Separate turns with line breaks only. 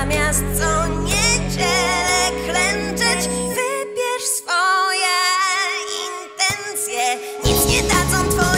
zamiast co niedzielę klęczeć Wybierz swoje intencje. Nic nie dadzą twoje